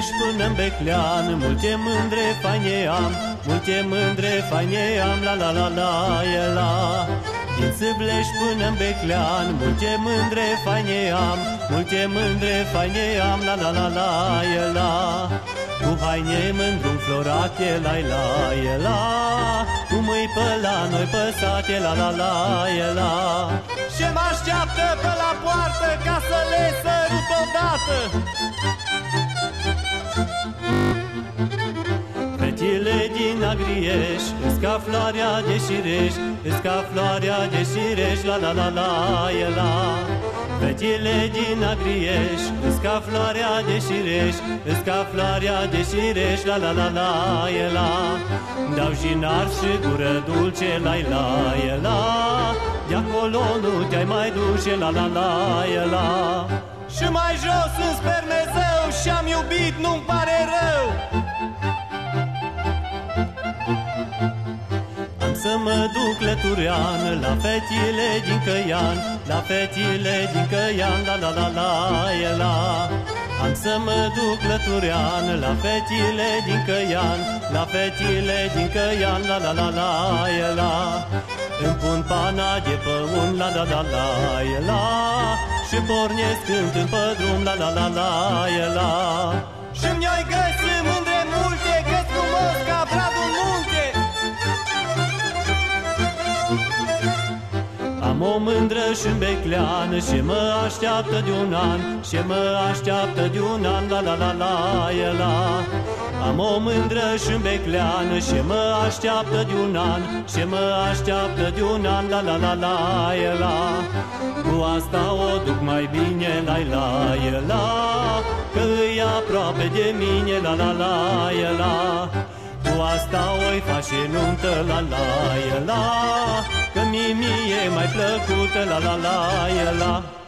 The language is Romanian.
Sâvlești până în Beclean, multe mândre faine am, multe mândre faine am, la la la la e la. Din Sâvlești până în Beclean, multe mândre faine am, multe mândre faine am, la la la la e la. Cu haine mândru florate, la la e la, cum îi pe la noi păsate, la la la e la. Și mă așteaptă pe la poartă ca să le sărut odată din Agrieș, îs ca floarea de șireș, îs ca floarea de șireș, la la la la e la. Fetile din Agrieș, îs ca floarea de șireș, îs ca floarea de șireș, la la la la e la. Dau jinar și gură dulce, la la e la. De acolo nu te-ai mai duce, la la la e la. Și mai jos în spermezeu Și-am iubit, nu-mi pare rău mă duc lăturean La fetile din Căian La fetile din Căian La la la la e la Am să mă duc lăturean La fetile din Căian La fetile din Căian La la la la e la Îmi pun pana de păun La la la la e la Și pornesc cântând pe drum La la la la e la Am o mândră și becleană Și mă așteaptă de un an Și mă așteaptă de un an La la la la e la Am o mândră și becleană Și mă așteaptă de un an Și mă așteaptă de un an La la la la e la Cu asta o duc mai bine La la e la Că e aproape de mine La la la e la cu asta oi face nuntă, la la e la Că mie, mie mai plăcută, la la la e la